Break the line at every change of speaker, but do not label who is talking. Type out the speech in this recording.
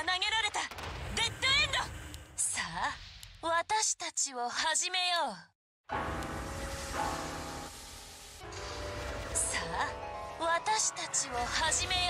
投げられた。デッドエンド。さあ私たちを始めよう。さあ私たちを始めよう。